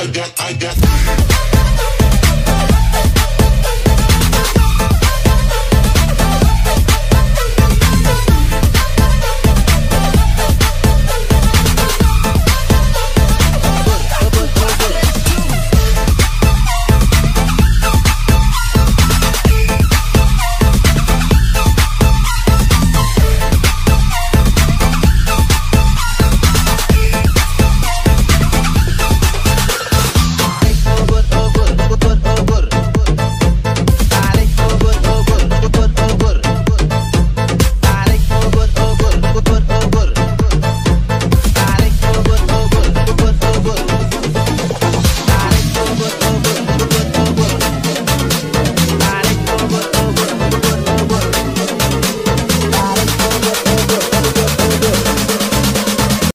I got, I got.